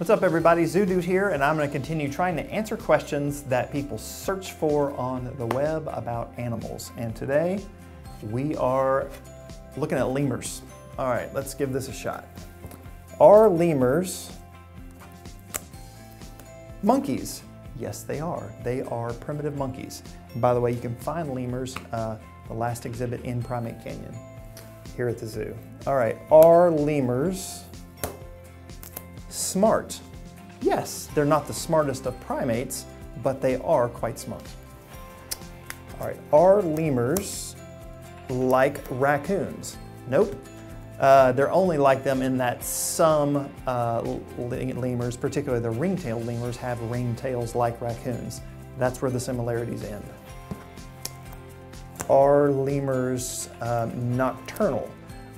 What's up everybody, Zoodude here, and I'm gonna continue trying to answer questions that people search for on the web about animals. And today, we are looking at lemurs. All right, let's give this a shot. Are lemurs monkeys? Yes, they are. They are primitive monkeys. And by the way, you can find lemurs, uh, the last exhibit in Primate Canyon, here at the zoo. All right, are lemurs smart? Yes, they're not the smartest of primates, but they are quite smart. All right, are lemurs like raccoons? Nope. Uh, they're only like them in that some uh, lemurs, particularly the ring-tailed lemurs, have ring tails like raccoons. That's where the similarities end. Are lemurs uh, nocturnal?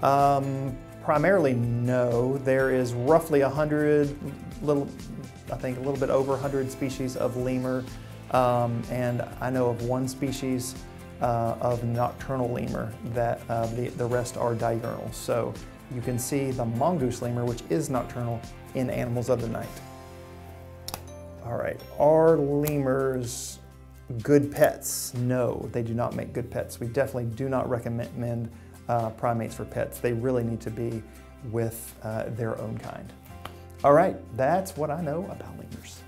Um, primarily, no. There is roughly a hundred, little, I think a little bit over 100 species of lemur, um, and I know of one species uh, of nocturnal lemur that uh, the, the rest are diurnal. So you can see the mongoose lemur, which is nocturnal, in Animals of the Night. All right, are lemurs good pets? No, they do not make good pets. We definitely do not recommend uh, primates for pets. They really need to be with uh, their own kind. All right, that's what I know about lemurs.